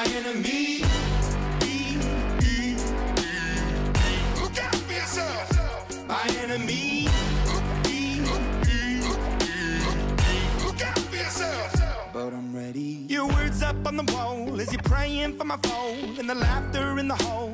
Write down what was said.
my enemy. Look out for yourself. My enemy. Look out for yourself. But I'm ready. Your words up on the wall as you're praying for my phone and the laughter in the hole.